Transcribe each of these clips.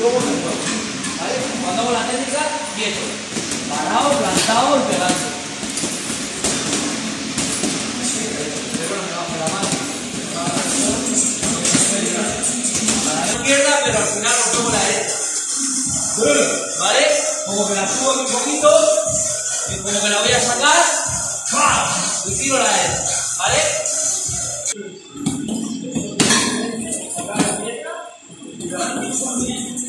¿Vale? Cuando hago la técnica, quieto. Parado, plantado y pegando. Izquierda, pero al final rompemos la derecha. ¿Vale? Como que la subo un poquito, y como que la voy a sacar, ¡pam! y tiro la derecha. ¿Vale? Con la ¿eh? Y la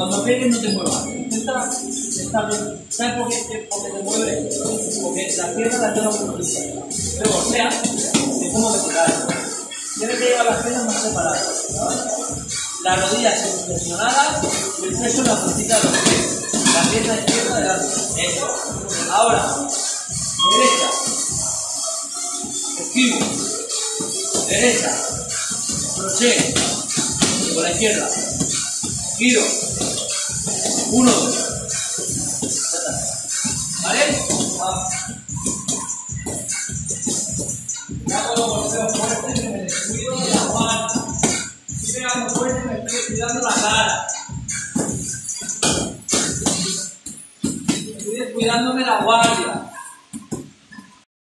Cuando pegues no te muevas. Intenta estar. ¿Sabes por qué, por qué te mueves? Porque la pierna la tengo fija. Luego, o sea, de cómo. Tienes que llevar las piernas más separadas. Las rodillas flexionadas y el peso en la puntita de los pies. La pierna izquierda delante. Eso. Ahora, derecha. Esquivo. Derecha. Crochet. Con la izquierda. Giro. Uno. ¿Vale? Ya cuando golpeo fuerte me descuido de la mano. Estoy pegando fuerte me estoy cuidando la cara. Estoy descuidándome la guardia.